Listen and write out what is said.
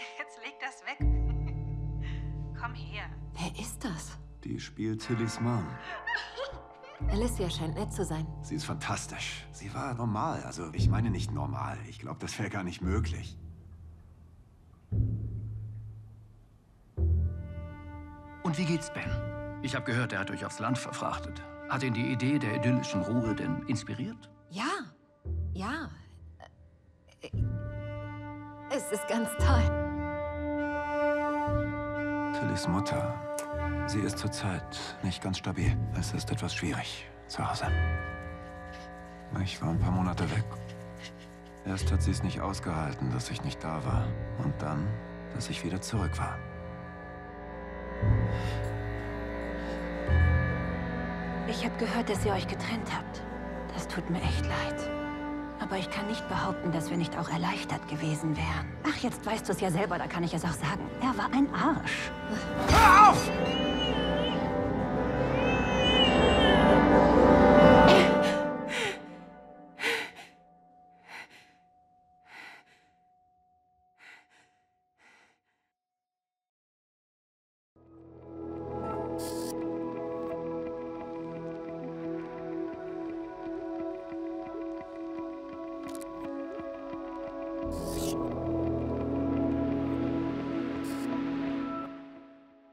leg das weg. Komm her. Wer ist das? Die spielt Tillys Mom. Alicia scheint nett zu sein. Sie ist fantastisch. Sie war normal. Also, ich meine nicht normal. Ich glaube, das wäre gar nicht möglich. Und wie geht's Ben? Ich habe gehört, er hat euch aufs Land verfrachtet. Hat ihn die Idee der idyllischen Ruhe denn inspiriert? Ja, ja. Äh, Es ist ganz toll. Tillys Mutter. Sie ist zurzeit nicht ganz stabil. Es ist etwas schwierig zu Hause. Ich war ein paar Monate weg. Erst hat sie es nicht ausgehalten, dass ich nicht da war. Und dann, dass ich wieder zurück war. Ich habe gehört, dass ihr euch getrennt habt. Das tut mir echt leid. Aber ich kann nicht behaupten, dass wir nicht auch erleichtert gewesen wären. Ach, jetzt weißt du es ja selber, da kann ich es auch sagen. Er war ein Arsch. Hör auf!